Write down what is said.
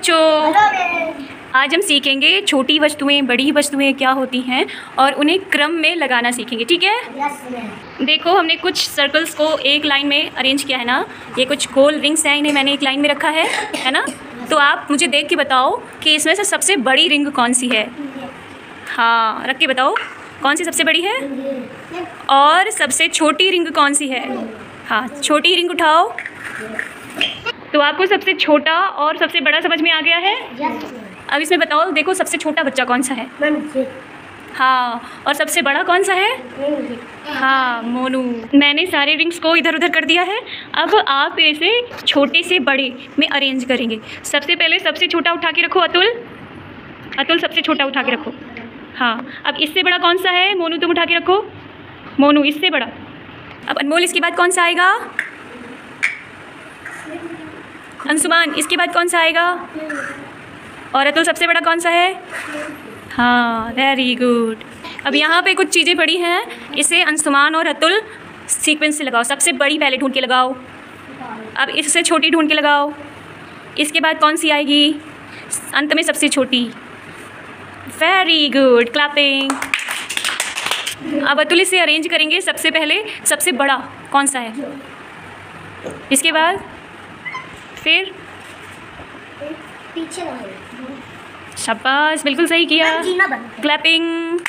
बच्चों। आज हम सीखेंगे छोटी वस्तुएँ, बड़ी वस्तुएँ क्या होती हैं और उन्हें क्रम में लगाना सीखेंगे, ठीक है? देखो, हमने कुछ सर्कल्स को एक लाइन में अरेंज किया है ना? ये कुछ गोल रिंग्स हैं, इन्हें मैंने एक लाइन में रखा है है ना? तो आप मुझे देख के बताओ कि इसमें से सबसे बड़ी रिंग कौन सी है? हाँ रख के बताओ, कौन सी सबसे बड़ी है? और सबसे छोटी रिंग कौन सी है? हाँ छोटी रिंग उठाओ। तो आपको सबसे छोटा और सबसे बड़ा समझ में आ गया है? अब इसमें बताओ देखो सबसे छोटा बच्चा कौन सा है? हाँ और सबसे बड़ा कौन सा है? हाँ मोनू। मैंने सारे रिंग्स को इधर उधर कर दिया है। अब आप इसे छोटे से बड़े में अरेंज करेंगे। सबसे पहले सबसे छोटा उठा के रखो अतुल। अतुल सबसे छोटा उठा के रखो। हाँ अब इससे बड़ा कौन सा है? मोनू तुम उठा के रखो। मोनू इससे बड़ा। अब अनमोल इसके बाद कौन सा आएगा? अंशुमान, इसके बाद कौन सा आएगा? और अतुल सबसे बड़ा कौन सा है? हाँ वेरी गुड अब यहाँ पे कुछ चीज़ें पड़ी हैं। इसे अंशुमान और अतुल सीक्वेंस से लगाओ। सबसे बड़ी पहले ढूंढ के लगाओ। अब इससे छोटी ढूंढ के लगाओ। इसके बाद कौन सी आएगी? अंत में सबसे छोटी। वेरी गुड क्लैपिंग अब अतुल इसे अरेंज करेंगे सबसे पहले। सबसे बड़ा कौन सा है? इसके बाद फिर? पीछे शाबाश बिल्कुल सही किया। क्लैपिंग